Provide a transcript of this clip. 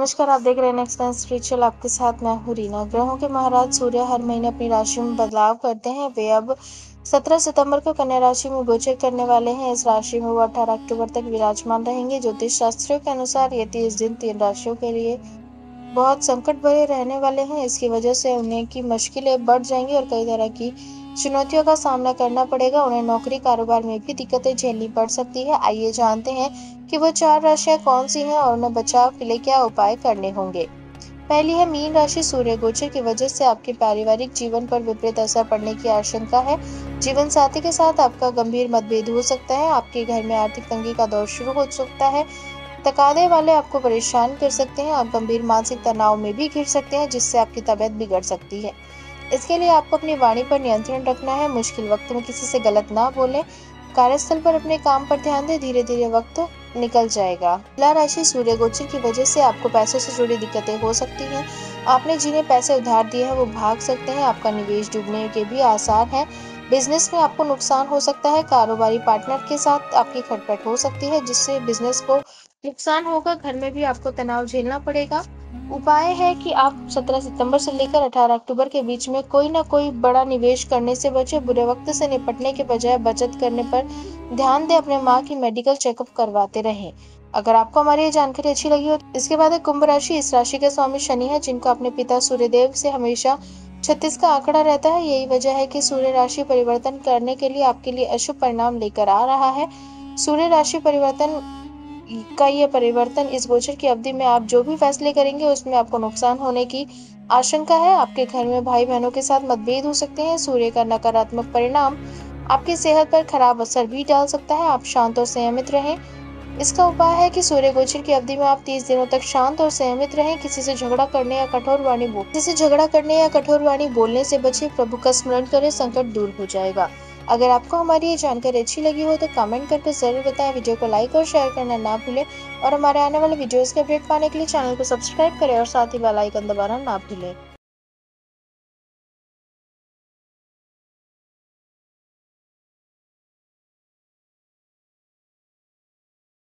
नमस्कार, आप देख रहे हैं नेक्स्ट स्पिरिचुअल आपके साथ मैं हूँ रीना ग्रहों के महाराज। सूर्य हर महीने अपनी राशि में बदलाव करते हैं। वे अब 17 सितंबर को कन्या राशि में गोचर करने वाले हैं। इस राशि में वो 18 अक्टूबर तक विराजमान रहेंगे। ज्योतिष शास्त्रियों के अनुसार ये तीस दिन तीन राशियों के लिए बहुत संकट भरे रहने वाले हैं। इसकी वजह से उन्हें की मुश्किलें बढ़ जाएँगी और कई तरह की चुनौतियों का सामना करना पड़ेगा। उन्हें नौकरी, कारोबार में भी दिक्कतें झेलनी पड़ सकती है। आइए जानते हैं कि वो चार राशियाँ कौन सी हैं और उन्हें बचाव के लिए क्या उपाय करने होंगे। पहली है, मीन राशि सूर्य गोचर की वजह से आपके पारिवारिक जीवन पर विपरीत असर पड़ने की आशंका है। जीवन साथी के साथ आपका गंभीर मतभेद हो सकता है। आपके घर में आर्थिक तंगी का दौर शुरू हो सकता है। तकादे वाले आपको परेशान कर सकते हैं, आप गंभीर मानसिक तनाव में भी घिर सकते हैं, जिससे आपकी तबीयत बिगड़ सकती है। इसके लिए आपको अपनी वाणी पर नियंत्रण रखना है, मुश्किल वक्त में किसी से गलत ना बोलें। कार्यस्थल पर अपने काम पर ध्यान दें धीरे धीरे वक्त निकल जाएगा। तुला राशि सूर्य गोचर की वजह से आपको पैसों से जुड़ी दिक्कतें हो सकती हैं। आपने जिन्हें पैसे उधार दिए हैं, वो भाग सकते हैं। आपका निवेश डूबने के भी आसार हैं। बिज़नेस में आपको नुकसान हो सकता है। कारोबारी पार्टनर के साथ आपकी खटपट हो सकती है, जिससे बिज़नेस को नुकसान होगा, घर में भी आपको तनाव झेलना पड़ेगा। उपाय है कि आप 17 सितंबर से लेकर 18 अक्टूबर के बीच में कोई ना कोई बड़ा निवेश करने से बचे, बुरे वक्त से निपटने के बजाय बचत करने पर ध्यान दें, अपने माँ की मेडिकल चेकअप करवाते रहें। अगर आपको हमारी ये जानकारी अच्छी लगी हो तो इसके बाद कुंभ राशि, इस राशि के स्वामी शनि है, जिनको अपने पिता सूर्यदेव से हमेशा छत्तीस का आंकड़ा रहता है। यही वजह है कि सूर्य राशि परिवर्तन करने के लिए आपके लिए अशुभ परिणाम लेकर आ रहा है। सूर्य राशि परिवर्तन का ये परिवर्तन इस गोचर की अवधि में आप जो भी फैसले करेंगे, उसमें आपको नुकसान होने की आशंका है। आपके घर में भाई बहनों के साथ मतभेद हो सकते हैं। सूर्य का नकारात्मक परिणाम आपकी सेहत पर खराब असर भी डाल सकता है। आप शांत और संयमित रहें। इसका उपाय है कि सूर्य गोचर की अवधि में आप तीस दिनों तक शांत और संयमित रहें। किसी से झगड़ा करने या कठोर वाणी बोल किसी से झगड़ा करने या कठोर वाणी बोलने से बचे प्रभु का स्मरण करें। संकट दूर हो जाएगा। अगर आपको हमारी ये जानकारी अच्छी लगी हो तो कमेंट करके ज़रूर बताएँ वीडियो को लाइक और शेयर करना ना भूलें और हमारे आने वाले वीडियोज़ के अपडेट पाने के लिए चैनल को सब्सक्राइब करें और साथ ही बेल आइकन दबाना ना भूलें।